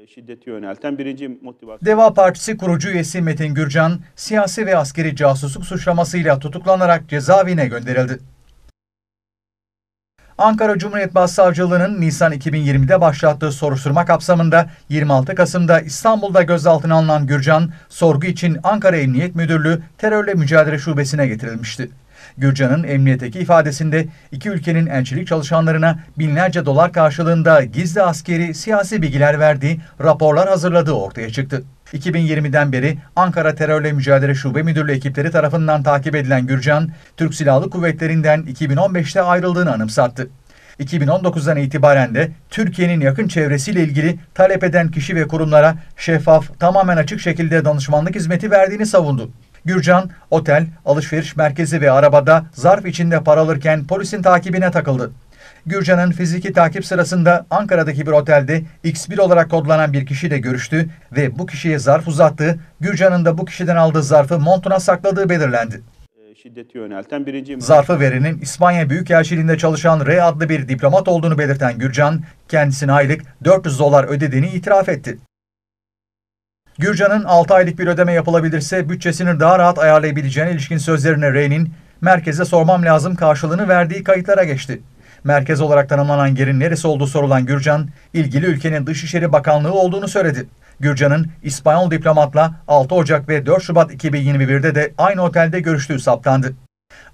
e, şiddeti yönelten birinci motivasyon. Deva Partisi kurucu üyesi Metin Gürcan, siyasi ve askeri casusluk suçlamasıyla tutuklanarak cezaevine gönderildi. Ankara Cumhuriyet Başsavcılığı'nın Nisan 2020'de başlattığı soruşturma kapsamında 26 Kasım'da İstanbul'da gözaltına alınan Gürcan, sorgu için Ankara Emniyet Müdürlüğü Terörle Mücadele Şubesi'ne getirilmişti. Gürcan'ın emniyetteki ifadesinde iki ülkenin elçilik çalışanlarına binlerce dolar karşılığında gizli askeri siyasi bilgiler verdiği raporlar hazırladığı ortaya çıktı. 2020'den beri Ankara Terörle Mücadele Şube Müdürlüğü ekipleri tarafından takip edilen Gürcan, Türk Silahlı Kuvvetleri'nden 2015'te ayrıldığını anımsattı. 2019'dan itibaren de Türkiye'nin yakın çevresiyle ilgili talep eden kişi ve kurumlara şeffaf, tamamen açık şekilde danışmanlık hizmeti verdiğini savundu. Gürcan, otel, alışveriş merkezi ve arabada zarf içinde para alırken polisin takibine takıldı. Gürcan'ın fiziki takip sırasında Ankara'daki bir otelde X1 olarak kodlanan bir kişiyle görüştü ve bu kişiye zarf uzattı. Gürcan'ın da bu kişiden aldığı zarfı montuna sakladığı belirlendi. E, şiddeti yönelten birinci Zarfı verenin İspanya Büyükelçiliğinde çalışan R adlı bir diplomat olduğunu belirten Gürcan, kendisine aylık 400 dolar ödediğini itiraf etti. Gürcan'ın 6 aylık bir ödeme yapılabilirse bütçesini daha rahat ayarlayabileceğine ilişkin sözlerine R'nin merkeze sormam lazım karşılığını verdiği kayıtlara geçti. Merkez olarak tanımlanan yerin neresi olduğu sorulan Gürcan, ilgili ülkenin Dışişleri Bakanlığı olduğunu söyledi. Gürcan'ın İspanyol diplomatla 6 Ocak ve 4 Şubat 2021'de de aynı otelde görüştüğü saptandı.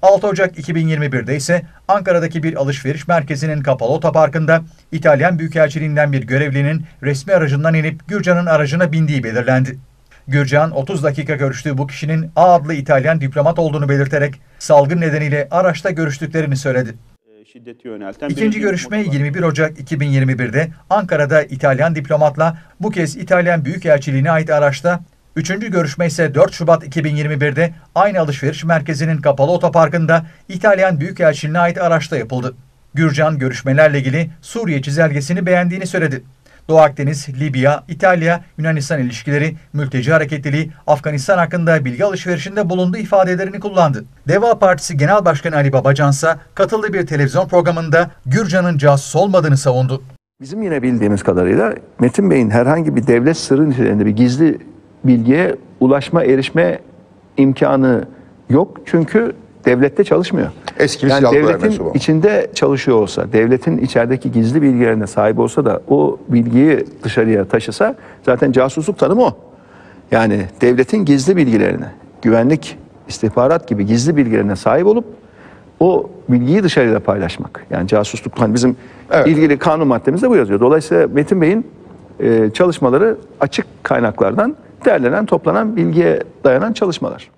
6 Ocak 2021'de ise Ankara'daki bir alışveriş merkezinin kapalı otoparkında İtalyan Büyükelçiliğinden bir görevlinin resmi aracından inip Gürcan'ın aracına bindiği belirlendi. Gürcan 30 dakika görüştüğü bu kişinin A adlı İtalyan diplomat olduğunu belirterek salgın nedeniyle araçta görüştüklerini söyledi. e, şiddeti yönelten İkinci görüşme motivasyon. 21 Ocak 2021'de Ankara'da İtalyan diplomatla bu kez İtalyan Büyükelçiliğine ait araçta, üçüncü görüşme ise 4 Şubat 2021'de aynı alışveriş merkezinin kapalı otoparkında İtalyan Büyükelçiliğine ait araçta yapıldı. Gürcan görüşmelerle ilgili Suriye çizelgesini beğendiğini söyledi. Doğu Akdeniz, Libya, İtalya, Yunanistan ilişkileri, mülteci hareketliliği, Afganistan hakkında bilgi alışverişinde bulunduğu ifadelerini kullandı. Deva Partisi Genel Başkanı Ali Babacan ise katıldığı bir televizyon programında Gürcan'ın casus olmadığını savundu. Bizim yine bildiğimiz kadarıyla Metin Bey'in herhangi bir devlet sırrı niteliğinde bir gizli bilgiye ulaşma, erişme imkanı yok. Çünkü devlette çalışmıyor. Eski bir yani devletin içinde çalışıyor olsa, devletin içerideki gizli bilgilerine sahip olsa da o bilgiyi dışarıya taşısa zaten casusluk tanımı o. Yani devletin gizli bilgilerine, güvenlik, istihbarat gibi gizli bilgilerine sahip olup o bilgiyi dışarıda paylaşmak. Yani casusluk hani bizim Evet. ilgili kanun maddemizde bu yazıyor. Dolayısıyla Metin Bey'in e, çalışmaları açık kaynaklardan derlenen, toplanan bilgiye dayanan çalışmalar.